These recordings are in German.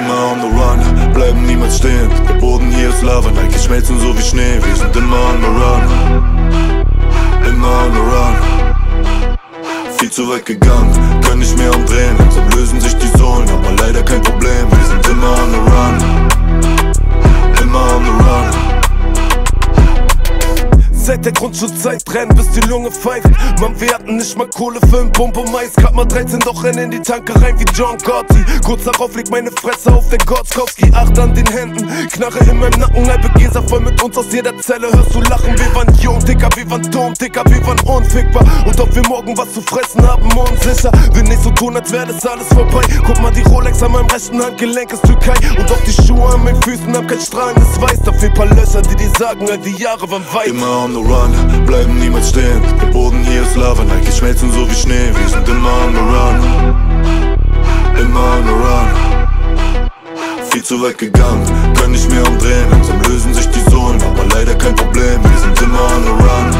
Immer on the run, bleiben niemals stehen. Der Boden hier ist Lava, Nike schmelzen so wie Schnee. Wir sind immer on the run, immer on the run. Viel zu weit gegangen, können nicht mehr umdrehen. Langsam lösen sich die Sohlen, Seit der Grundschulzeit rennen, bis die Lunge pfeift. Mann, wir hatten nicht mal Kohle für ein Pump und Mais. Grad mal 13, doch rennen in die Tanke rein wie John Gotti. Kurz darauf liegt meine Fresse auf den Gotzkowski. Acht an den Händen, Knarre in meinem Nacken. Halbe Gesa voll mit uns aus jeder Zelle. Hörst du lachen, wir waren jung, Dicker, wir waren dumm, Dicker, wir waren unfickbar. Und ob wir morgen was zu fressen haben, unsicher. Will nicht so tun, als wäre das alles vorbei. Guck mal, die Rolex an meinem rechten Handgelenk ist Türkei. Und auch die Schuhe an meinen Füßen haben kein strahlendes Weiß. Dafür paar Löcher, die die sagen, all die Jahre waren weit. Immer on the run, bleiben niemals stehen. Der Boden hier ist Lava, Nike schmelzen so wie Schnee. Wir sind immer on the run, immer on the run. Viel zu weit gegangen, können nicht mehr umdrehen. Langsam lösen sich die Sohlen, aber leider kein Problem. Wir sind immer on the run,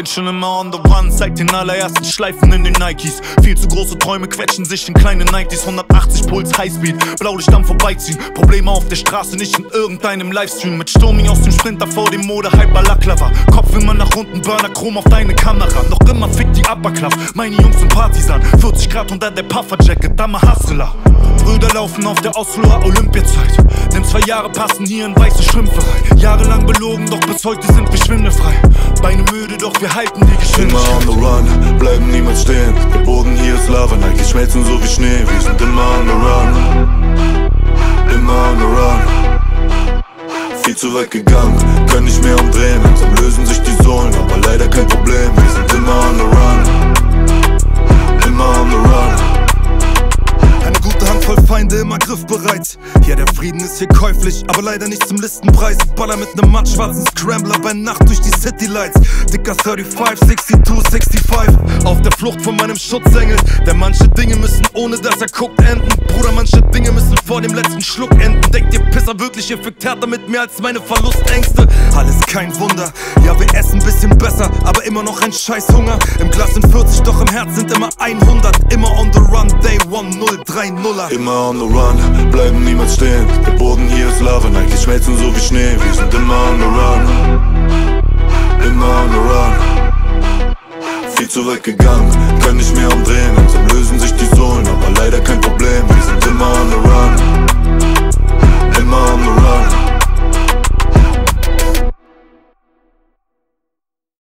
Bin schon immer on the run, seit den allerersten Schleifen in den Nikes. Viel zu große Träume quetschen sich in kleine 90s. 180 Puls Highspeed, Blaulicht am Vorbeiziehen. Probleme auf der Straße, nicht in irgendeinem Livestream. Mit Sturming aus dem Sprinter vor dem Mode, Hyper Balaklava. Kopf immer nach unten, Burner Chrom auf deine Kamera. Noch immer fickt die Upperclass, meine Jungs sind Partisan. 40 Grad unter der Pufferjacket, Dame Hustler. Brüder laufen auf der Osloer Olympiazeit. Nimm zwei Jahre passen hier in weiße Schlümpfe rein. Jahrelang belogen, doch bis heute sind wir schwindelfrei. Beine müde, wir halten die Immer on Geschwindigkeit. the run, bleiben niemals stehen. Der Boden hier ist Lava, Nike schmelzen so wie Schnee. Wir sind immer on the run, immer on the run. Viel zu weit gegangen, können nicht mehr umdrehen. Langsam lösen sich die Sohlen, aber leider kein Problem. Wir sind immer on the run, griffbereit. Ja, der Frieden ist hier käuflich, aber leider nicht zum Listenpreis. Baller mit nem mattschwarzen Scrambler bei Nacht durch die City Lights. Dicker 35, 62, 65. Auf der Flucht von meinem Schutzengel. Denn manche Dinge müssen ohne dass er guckt enden. Bruder, manche Dinge müssen vor dem letzten Schluck enden. Denkt ihr Pisser wirklich, ihr fickt härter mit mir als meine Verlustängste? Alles kein Wunder. Ja, wir essen bisschen besser, aber immer noch ein Scheißhunger. Im Glas sind 40, doch im Herz sind immer 100. Immer on the run, day one, 0, 3, 0er. Immer on the run, bleiben niemals stehen. Der Boden hier ist Lava, Nike schmelzen so wie Schnee. Wir sind immer on the run, immer on the run. Viel zu weit gegangen, können nicht mehr